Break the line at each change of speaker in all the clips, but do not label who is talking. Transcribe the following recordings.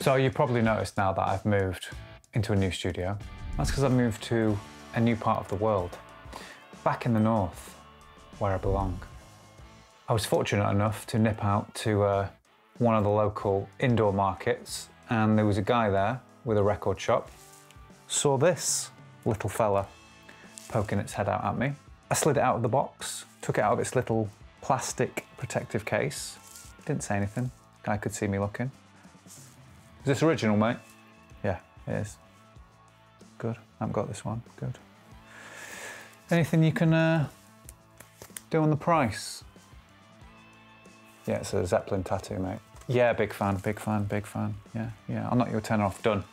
So you've probably noticed now that I've moved into a new studio. That's because I've moved to a new part of the world, back in the north, where I belong. I was fortunate enough to nip out to uh, one of the local indoor markets, and there was a guy there with a record shop. Saw this little fella poking its head out at me. I slid it out of the box, took it out of its little plastic protective case. Didn't say anything. Guy could see me looking. Is this original, mate? Yeah, it is. Good. I haven't got this one. Good. Anything you can uh, do on the price? Yeah, it's a Zeppelin tattoo, mate. Yeah, big fan, big fan, big fan. Yeah, yeah. I'll knock your tenner off. Done.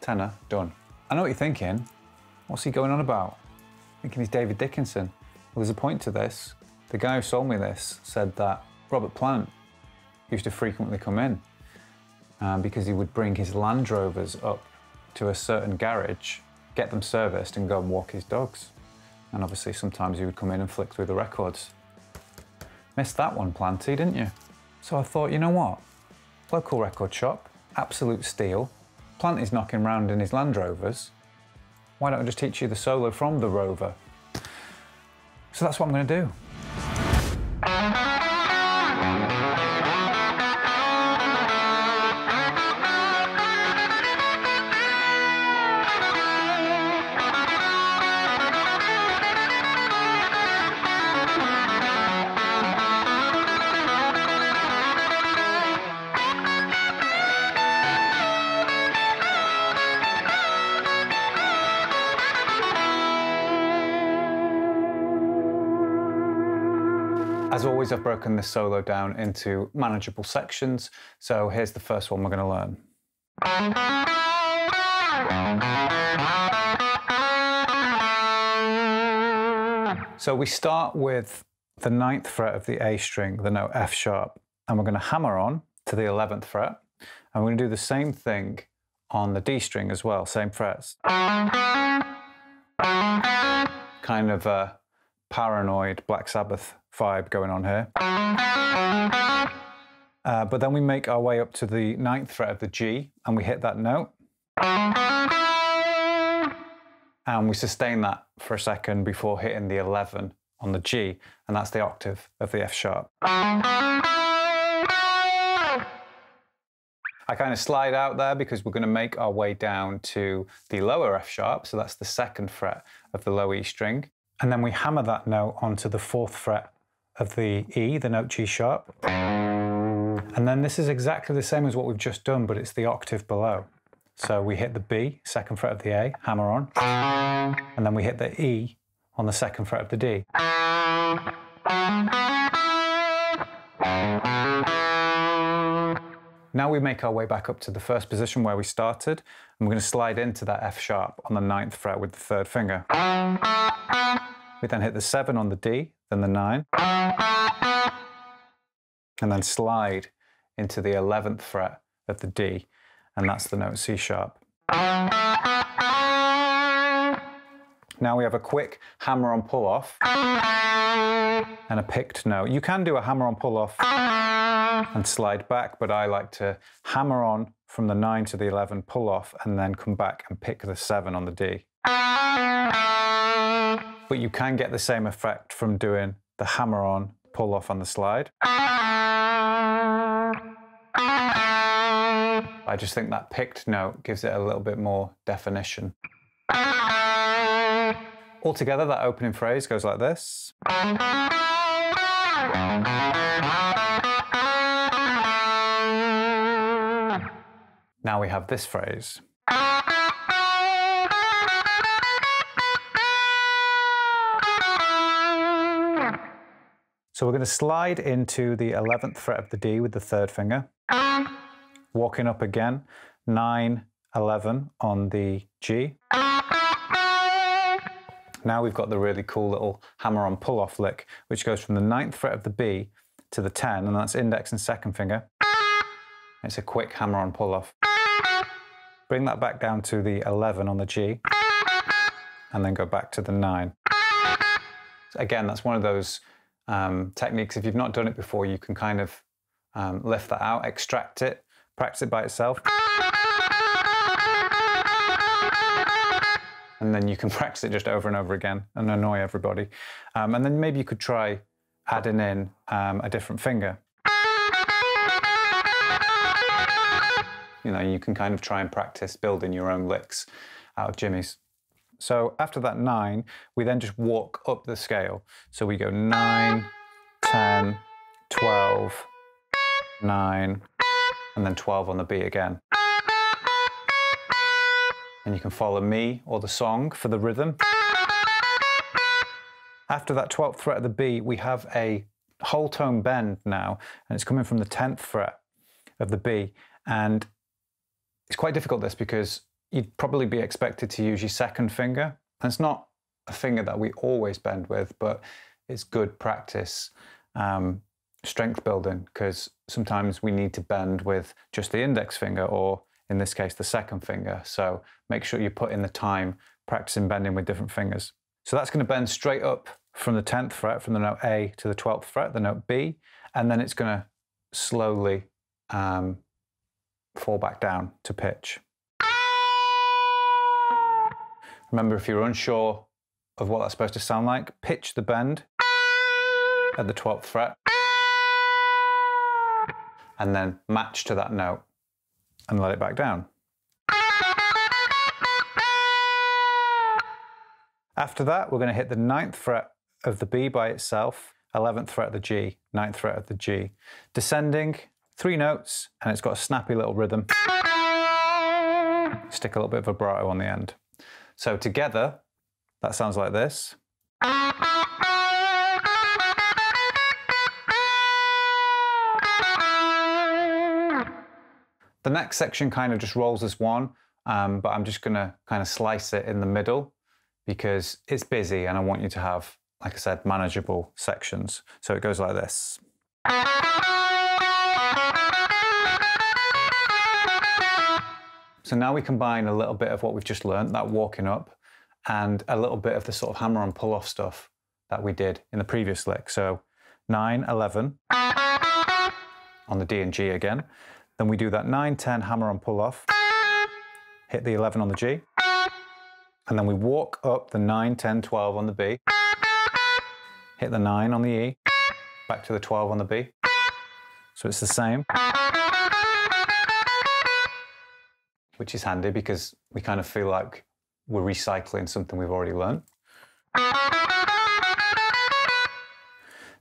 Tenner, done. I know what you're thinking. What's he going on about? Thinking he's David Dickinson. Well, there's a point to this. The guy who sold me this said that Robert Plant used to frequently come in um, because he would bring his Land Rovers up to a certain garage, get them serviced, and go and walk his dogs. And obviously, sometimes he would come in and flick through the records. Missed that one, Planty, didn't you? So I thought, you know what? Local record shop, absolute steal. Planty's knocking round in his Land Rovers. Why don't I just teach you the solo from the Rover? So that's what I'm going to do. Always, I've broken this solo down into manageable sections. So here's the first one we're going to learn. So we start with the ninth fret of the A string, the note F sharp, and we're going to hammer on to the 11th fret. And we're going to do the same thing on the D string as well, same frets. Kind of a paranoid Black Sabbath vibe going on here. Uh, but then we make our way up to the ninth fret of the G and we hit that note. And we sustain that for a second before hitting the 11 on the G, and that's the octave of the F sharp. I kind of slide out there because we're going to make our way down to the lower F sharp, so that's the second fret of the low E string. And then we hammer that note onto the fourth fret of the E, the note G sharp. And then this is exactly the same as what we've just done, but it's the octave below. So we hit the B, second fret of the A, hammer on, and then we hit the E on the second fret of the D. Now we make our way back up to the first position where we started, and we're going to slide into that F sharp on the ninth fret with the third finger. We then hit the 7 on the D, then the 9, and then slide into the 11th fret of the D, and that's the note C sharp. Now we have a quick hammer on pull off and a picked note. You can do a hammer on pull off and slide back, but I like to hammer on from the 9 to the 11, pull off, and then come back and pick the 7 on the D. But you can get the same effect from doing the hammer on, pull off on the slide. I just think that picked note gives it a little bit more definition. Altogether, that opening phrase goes like this. Now we have this phrase. So we're going to slide into the 11th fret of the D with the third finger. Walking up again, 9, 11 on the G. Now we've got the really cool little hammer on pull off lick, which goes from the 9th fret of the B to the 10, and that's index and second finger. It's a quick hammer on pull off. Bring that back down to the 11 on the G, and then go back to the 9. Again, that's one of those um, techniques. If you've not done it before, you can kind of um, lift that out, extract it, practice it by itself. And then you can practice it just over and over again and annoy everybody. Um, and then maybe you could try adding in um, a different finger. You know, you can kind of try and practice building your own licks out of Jimmy's. So after that nine, we then just walk up the scale. So we go nine, 10, 12, 9, and then 12 on the B again. And you can follow me or the song for the rhythm. After that 12th fret of the B, we have a whole tone bend now, and it's coming from the 10th fret of the B. And it's quite difficult this because you'd probably be expected to use your second finger. And it's not a finger that we always bend with, but it's good practice um, strength building because sometimes we need to bend with just the index finger or in this case the second finger. So make sure you put in the time practicing bending with different fingers. So that's going to bend straight up from the 10th fret, from the note A to the 12th fret, the note B, and then it's going to slowly um, fall back down to pitch. Remember, if you're unsure of what that's supposed to sound like, pitch the bend at the 12th fret and then match to that note and let it back down. After that, we're going to hit the ninth fret of the B by itself, 11th fret of the G, 9th fret of the G. Descending, three notes, and it's got a snappy little rhythm. Stick a little bit of vibrato on the end. So together, that sounds like this. The next section kind of just rolls as one, um, but I'm just gonna kind of slice it in the middle because it's busy and I want you to have, like I said, manageable sections. So it goes like this. So now we combine a little bit of what we've just learned, that walking up, and a little bit of the sort of hammer on pull off stuff that we did in the previous lick. So 9, 11 on the D and G again. Then we do that 9, 10 hammer on pull off, hit the 11 on the G, and then we walk up the 9, 10, 12 on the B, hit the 9 on the E, back to the 12 on the B. So it's the same. Which is handy because we kind of feel like we're recycling something we've already learned.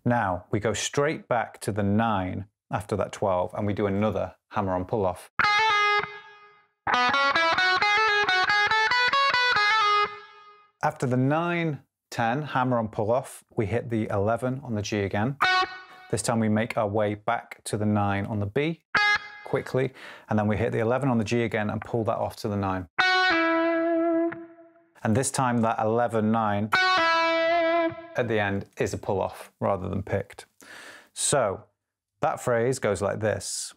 Now we go straight back to the 9 after that 12 and we do another hammer on pull off. After the 9, 10 hammer on pull off, we hit the 11 on the G again. This time we make our way back to the 9 on the B quickly, and then we hit the 11 on the G again and pull that off to the 9. And this time that 11, 9 at the end is a pull off rather than picked. So that phrase goes like this.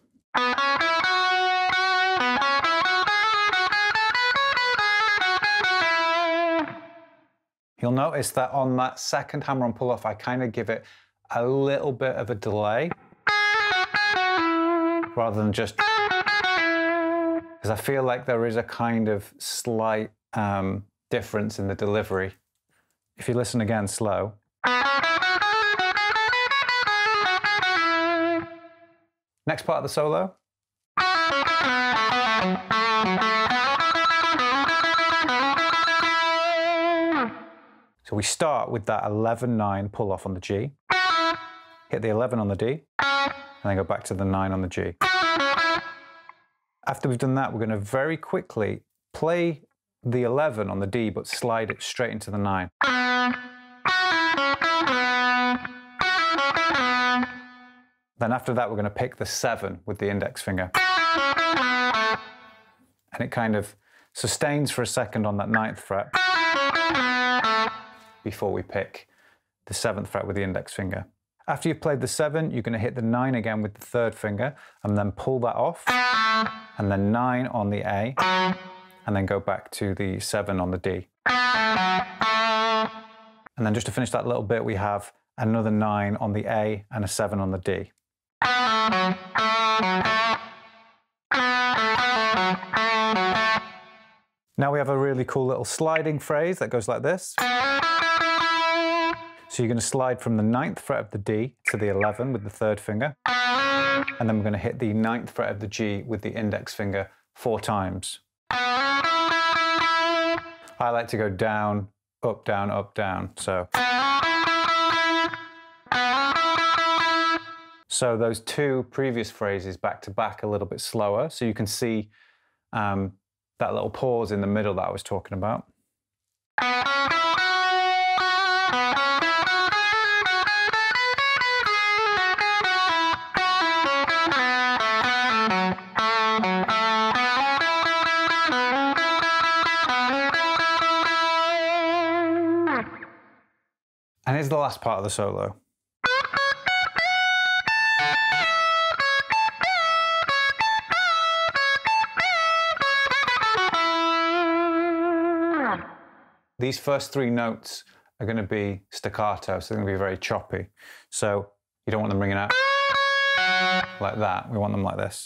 You'll notice that on that second hammer on pull off, I kind of give it a little bit of a delay rather than just because I feel like there is a kind of slight um, difference in the delivery. If you listen again slow. Next part of the solo. So we start with that 11-9 pull off on the G, hit the 11 on the D, and then go back to the 9 on the G. After we've done that, we're going to very quickly play the 11 on the D, but slide it straight into the 9. Then after that, we're going to pick the seven with the index finger. And it kind of sustains for a second on that ninth fret before we pick the seventh fret with the index finger. After you've played the seven, you're going to hit the nine again with the third finger and then pull that off. And then nine on the A. And then go back to the seven on the D. And then just to finish that little bit, we have another nine on the A and a seven on the D. Now we have a really cool little sliding phrase that goes like this. So you're going to slide from the ninth fret of the D to the 11 with the third finger. And then we're going to hit the ninth fret of the G with the index finger four times. I like to go down, up, down, up, down. So. So those two previous phrases back to back a little bit slower. So you can see um, that little pause in the middle that I was talking about. Last part of the solo. These first three notes are going to be staccato, so they're going to be very choppy. So you don't want them ringing out like that. We want them like this.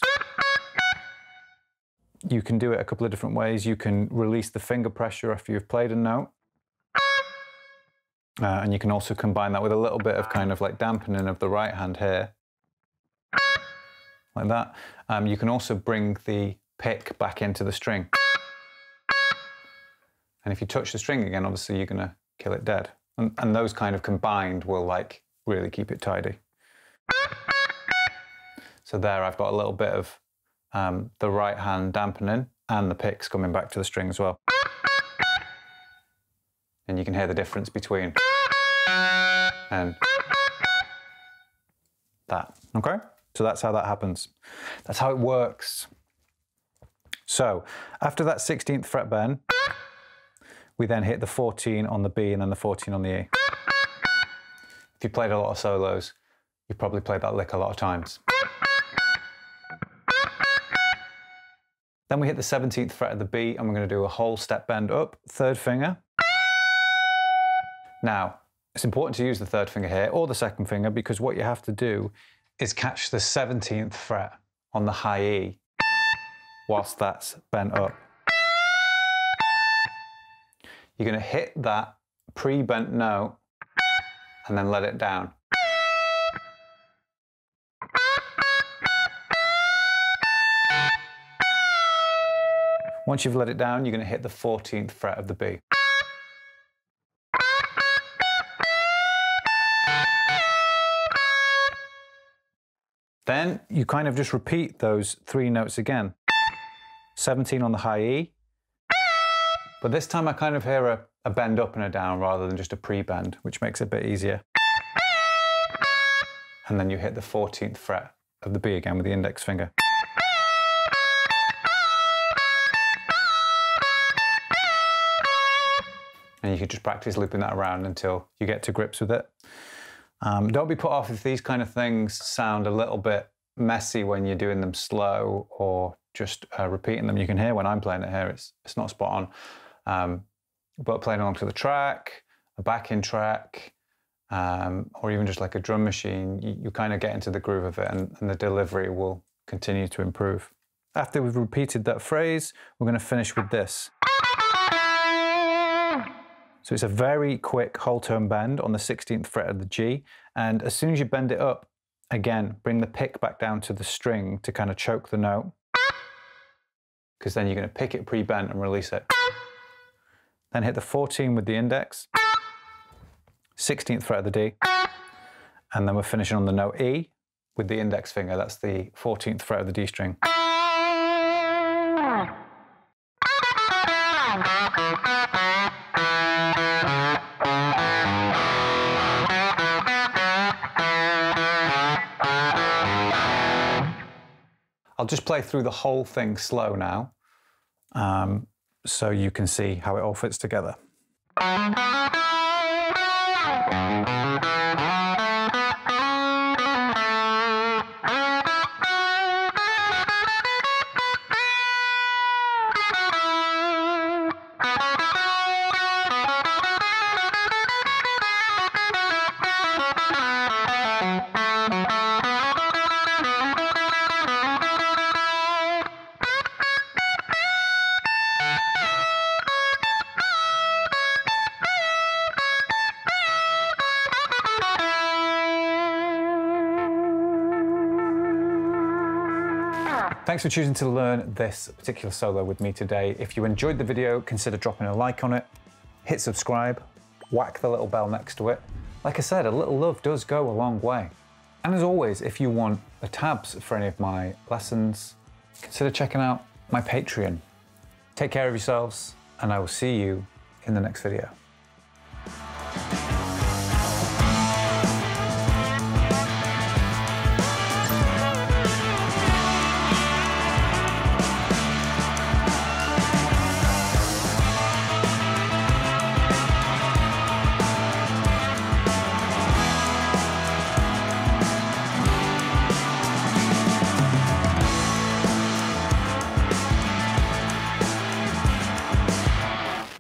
You can do it a couple of different ways. You can release the finger pressure after you've played a note. Uh, and you can also combine that with a little bit of kind of like dampening of the right hand here. Like that. Um, you can also bring the pick back into the string. And if you touch the string again, obviously you're gonna kill it dead. And, and those kind of combined will like really keep it tidy. So there I've got a little bit of um, the right hand dampening and the picks coming back to the string as well. And you can hear the difference between and that, okay? So that's how that happens. That's how it works. So after that 16th fret bend, we then hit the 14 on the B and then the 14 on the E. If you played a lot of solos, you've probably played that lick a lot of times. Then we hit the 17th fret of the B and we're going to do a whole step bend up, third finger. Now, it's important to use the third finger here or the second finger because what you have to do is catch the 17th fret on the high E whilst that's bent up. You're going to hit that pre-bent note and then let it down. Once you've let it down, you're going to hit the 14th fret of the B. Then you kind of just repeat those three notes again. 17 on the high E, but this time I kind of hear a, a bend up and a down rather than just a pre-bend, which makes it a bit easier. And then you hit the 14th fret of the B again with the index finger. And you can just practice looping that around until you get to grips with it. Um, don't be put off if these kind of things sound a little bit messy when you're doing them slow or just uh, repeating them. You can hear when I'm playing it here, it's, it's not spot on. Um, but playing along to the track, a backing track, um, or even just like a drum machine, you, you kind of get into the groove of it and, and the delivery will continue to improve. After we've repeated that phrase, we're going to finish with this. So it's a very quick whole tone bend on the 16th fret of the G. And as soon as you bend it up, again, bring the pick back down to the string to kind of choke the note. Because then you're going to pick it pre-bent and release it. Then hit the 14 with the index, 16th fret of the D, and then we're finishing on the note E with the index finger. That's the 14th fret of the D string. I'll just play through the whole thing slow now. Um, so you can see how it all fits together. Thanks for choosing to learn this particular solo with me today. If you enjoyed the video, consider dropping a like on it, hit subscribe, whack the little bell next to it. Like I said, a little love does go a long way. And as always, if you want the tabs for any of my lessons, consider checking out my Patreon. Take care of yourselves, and I will see you in the next video.